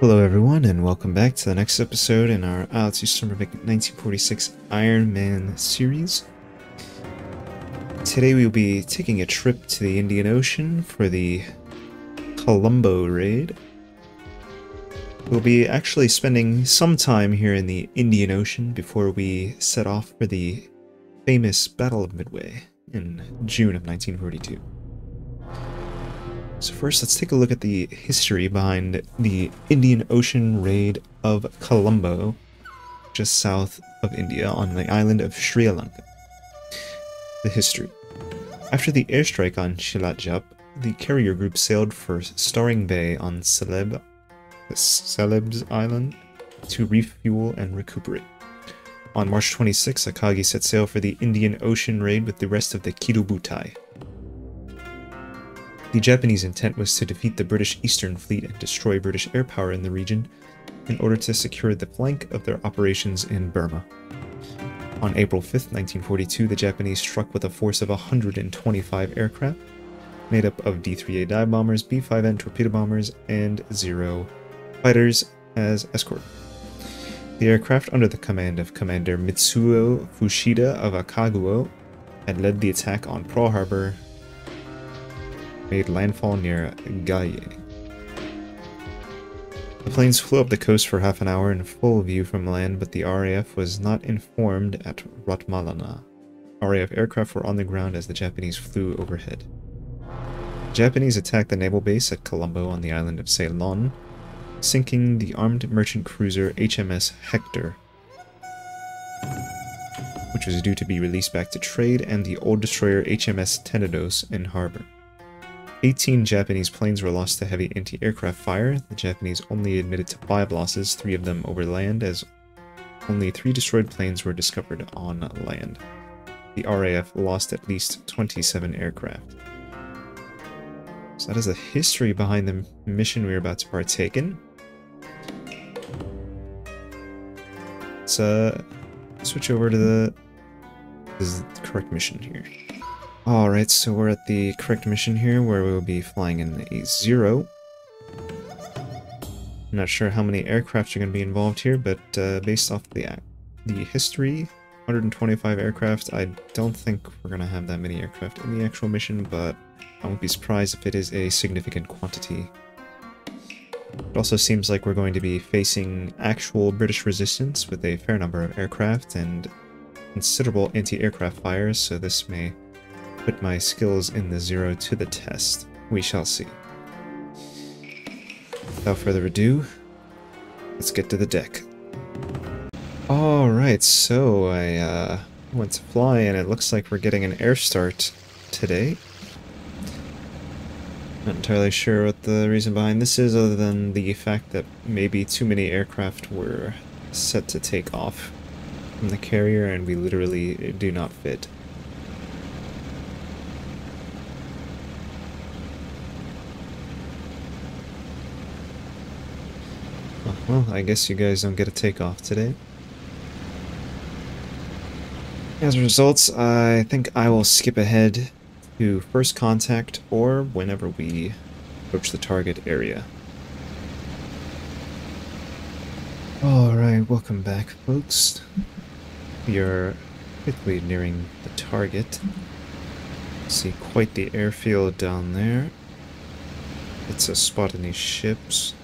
Hello everyone and welcome back to the next episode in our Odyssey Sturmovik 1946 Iron Man series. Today we will be taking a trip to the Indian Ocean for the Colombo raid. We'll be actually spending some time here in the Indian Ocean before we set off for the famous Battle of Midway in June of 1942. So first, let's take a look at the history behind the Indian Ocean raid of Colombo, just south of India on the island of Sri Lanka. The history. After the airstrike on Tjilatjap, the carrier group sailed for Staring Bay on Celeb, Celebes Island to refuel and recuperate. On March 26, Akagi set sail for the Indian Ocean raid with the rest of the Kido Butai. The Japanese intent was to defeat the British Eastern Fleet and destroy British air power in the region in order to secure the flank of their operations in Burma. On April 5, 1942, the Japanese struck with a force of 125 aircraft, made up of D-3A dive bombers, B-5N torpedo bombers, and Zero fighters as escort. The aircraft under the command of Commander Mitsuo Fuchida of Akaguo had led the attack on Pearl Harbor made landfall near Galle. The planes flew up the coast for half an hour in full view from land, but the RAF was not informed at Ratmalana. RAF aircraft were on the ground as the Japanese flew overhead. The Japanese attacked the naval base at Colombo on the island of Ceylon, sinking the armed merchant cruiser HMS Hector, which was due to be released back to trade, and the old destroyer HMS Tenedos in harbor. 18 Japanese planes were lost to heavy anti-aircraft fire. The Japanese only admitted to five losses, three of them over land, as only three destroyed planes were discovered on land. The RAF lost at least 27 aircraft. So that is the history behind the mission we are about to partake in. Let's uh, switch over to the, this is the correct mission here. Alright, so we're at the correct mission here, where we will be flying in the A-0. I'm not sure how many aircraft are going to be involved here, but uh, based off the the history, 125 aircraft, I don't think we're going to have that many aircraft in the actual mission, but I won't be surprised if it is a significant quantity. It also seems like we're going to be facing actual British resistance with a fair number of aircraft and considerable anti-aircraft fires, so this may put my skills in the zero to the test. We shall see. Without further ado, let's get to the deck. Alright, so I uh, went to fly and it looks like we're getting an air start today. Not entirely sure what the reason behind this is other than the fact that maybe too many aircraft were set to take off from the carrier and we literally do not fit. Well, I guess you guys don't get a takeoff today. As a result, I think I will skip ahead to first contact or whenever we approach the target area. Alright, welcome back folks. We are quickly nearing the target. See quite the airfield down there. It's a spot any ships.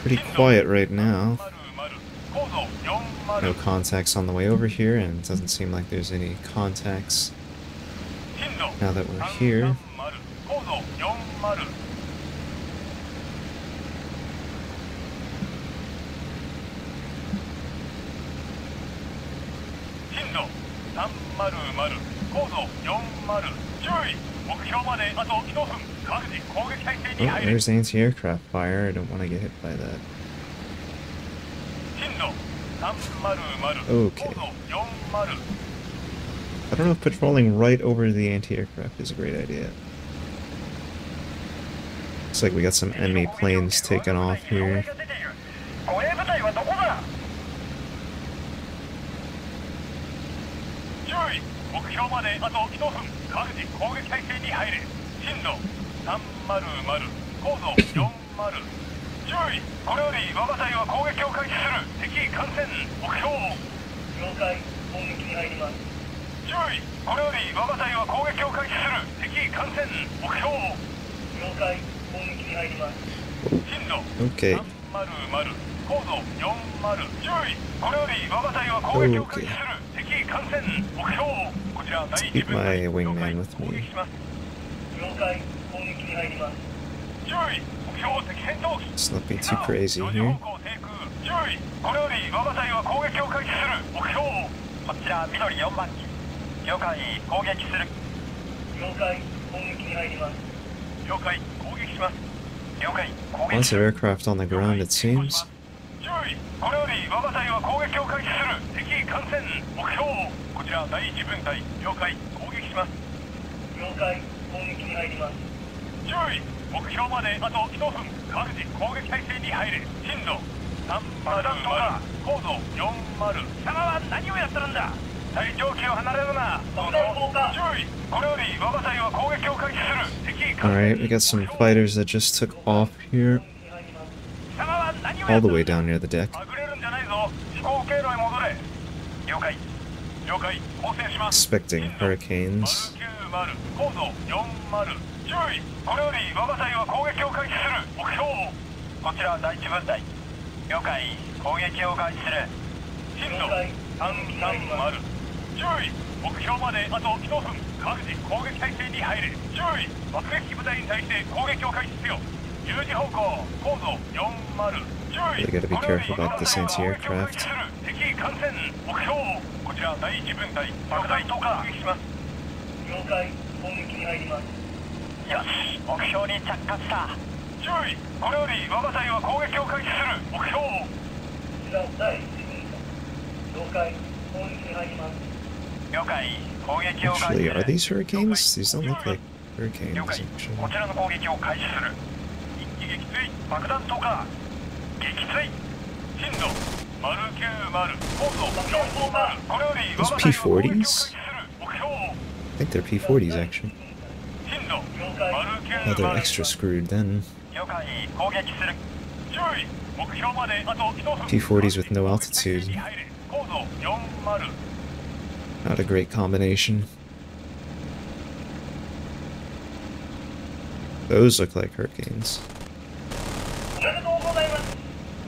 Pretty quiet right now. No contacts on the way over here, and it doesn't seem like there's any contacts now that we're here. Oh, there's anti-aircraft fire. I don't want to get hit by that. Okay. I don't know if patrolling right over the anti-aircraft is a great idea. Looks like we got some enemy planes taking off here. 標まであと1分。各自攻撃態勢に入れ。進路。300高度40注意。これより我が隊は攻撃を開始する。敵艦船目標。了解。攻撃に入ります。注意。これより我が隊は攻撃を開始する。敵艦船目標。了解。攻撃に入ります。進路。Okay. 300高度40注意。これより我が隊は攻撃を開始する。敵艦船目標 to keep my wingman with me. Let's not be too crazy here. Lots of aircraft on the ground, it seems. ちら第一分隊了解攻撃します。了解攻撃に入ります。注意目標まであと1分各自攻撃態勢に入れ進路。300高度40貴様は何をやってるんだ？隊長機を離れるな。注意これより我が隊は攻撃を開始する。Alright, we got some fighters that just took off here, all the る way down near the deck. expecting hurricanes. They gotta be careful about the anti-aircraft. 敵艦船目標こちら第一分隊爆弾投下攻撃します了解攻撃に入りますよし目標に着火した注意これより我が隊は攻撃を開始する目標こちら第一分隊了解攻撃に入ります了解攻撃を開 Actually, are these hurricanes? These don't look like hurricanes, actually. こちらの攻撃を開始する一気撃墜爆弾投下撃墜進路丸90高度 Those P-40s? I think they're P-40s, actually. Oh, they're extra screwed then. P-40s with no altitude. Not a great combination. Those look like hurricanes.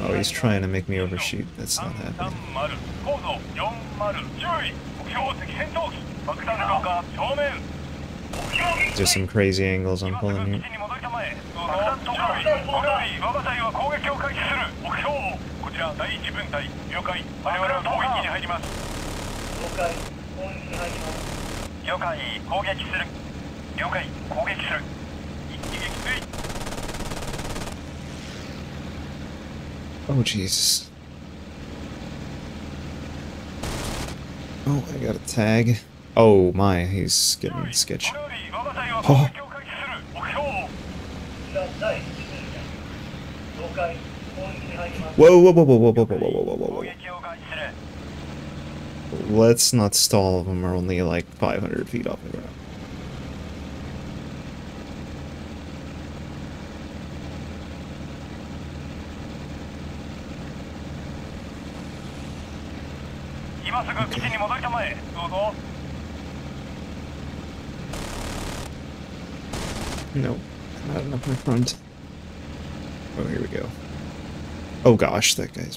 Oh, he's trying to make me overshoot. That's not happening. Just some crazy angles I'm pulling here. Oh, Jesus. Oh, I got a tag. Oh my, he's getting sketchy. Oh. Whoa, whoa, whoa, whoa, whoa, whoa, whoa, whoa, whoa, whoa, Let's not stall them. We're only like 500 feet off the ground. No, not enough in front. Oh, here we go. Oh gosh, that guy's...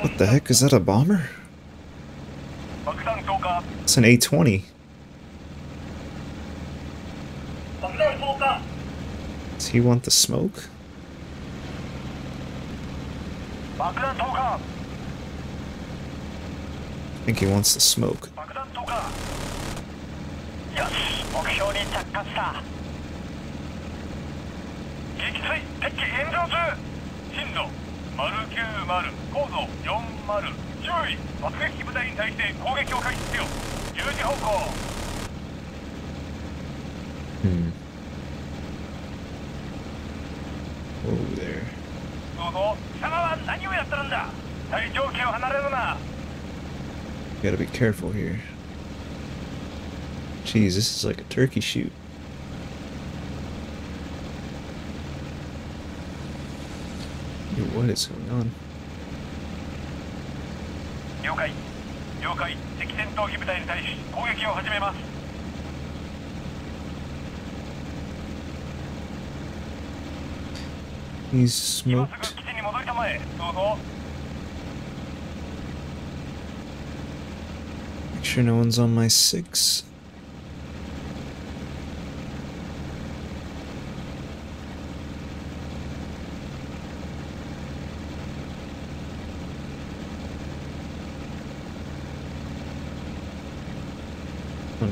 What the heck? Is that a bomber? It's an A-20. Does he want the smoke? I think he wants the smoke. 着火した。撃墜敵機炎上中。震度丸90高度40注意。爆撃機部隊に対して攻撃を開始せよ10時方向。Hmm. Whoa there. どうぞ。貴様は何をやってるんだ。最上級を離れるな。Gotta be careful here. Jeez, this is like a turkey shoot. Dude, what is going on? 了解了解敵戦闘機部隊に対し攻撃を始めます He's 今すぐ smoked. 基地に戻りたまえどうぞ Make sure no one's on my six.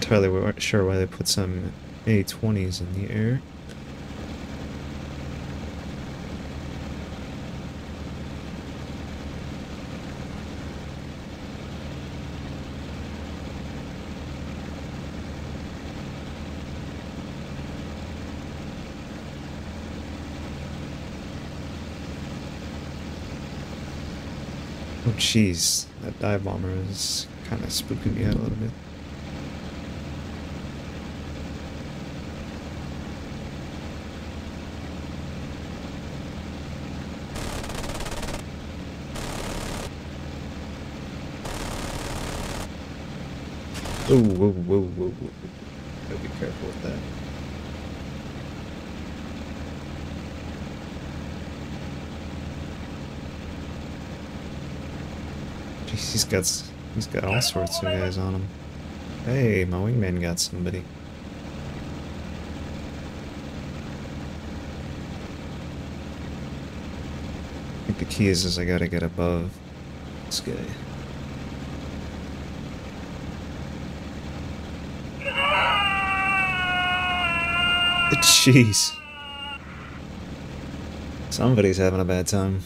Entirely sure why they put some A20s in the air. Oh jeez, that dive bomber is kind of spooking me out a little bit. Oh, whoa, whoa, whoa, whoa, whoa. Gotta be careful with that. Jeez, he's got he's got all sorts of guys on him. Hey, my wingman got somebody. I think the key is is I gotta get above this guy. Jeez. Somebody's having a bad time.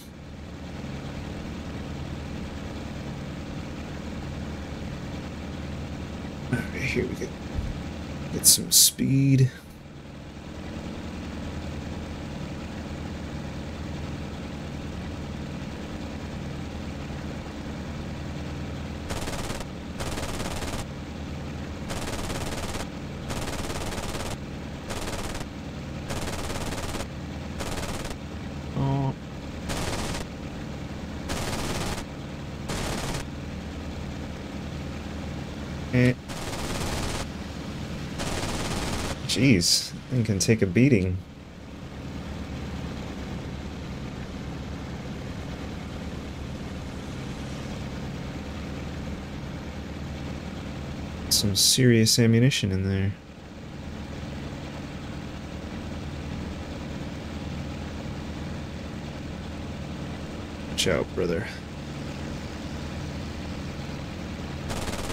Alright, here we go. Get some speed. Oh. Eh. Jeez, thing can take a beating. Some serious ammunition in there. Watch out, brother.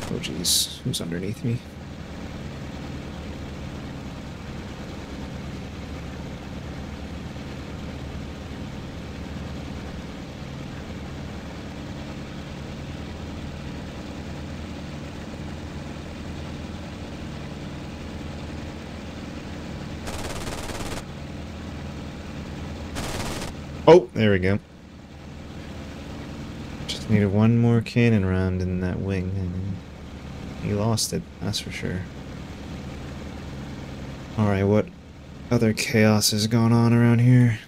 Oh jeez, who's underneath me? Oh, there we go. Just needed one more cannon round in that wing, and he lost it, that's for sure. Alright, what other chaos is going on around here?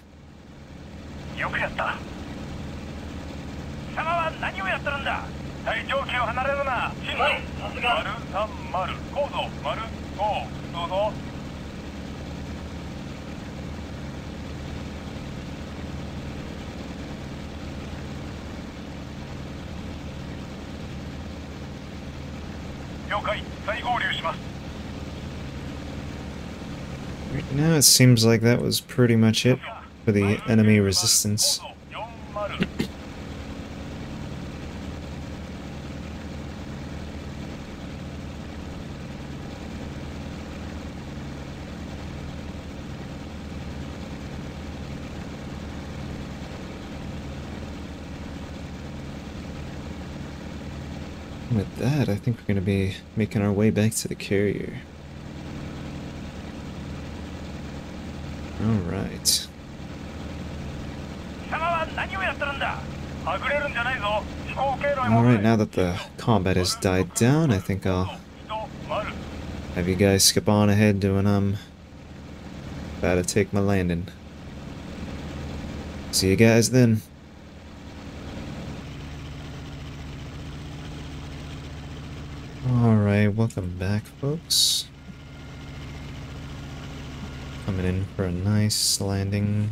Right now, it seems like that was pretty much it for the enemy resistance. 高度40 with that, I think we're going to be making our way back to the carrier. Alright. Alright, now that the combat has died down, I think I'll have you guys skip on ahead to when I'm about to take my landing. See you guys then. Alright, welcome back, folks. Coming in for a nice landing.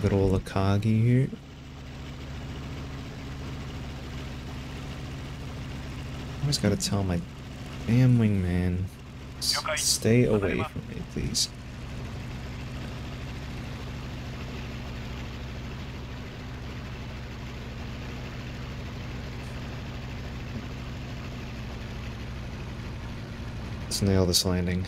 Good old Akagi here. I always gotta tell my damn wingman. Stay away from me, please. Let's nail this landing.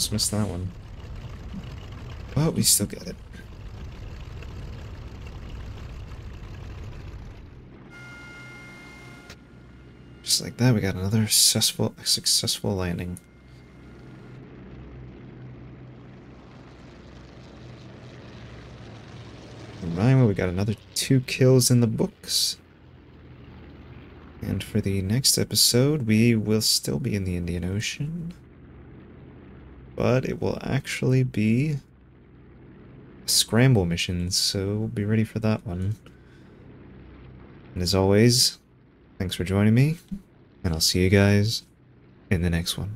Almost missed that one. But we still get it. Just like that, we got another successful successful landing. Well, we got another two kills in the books. And for the next episode, we will still be in the Indian Ocean but it will actually be a scramble mission, so be ready for that one. And as always, thanks for joining me, and I'll see you guys in the next one.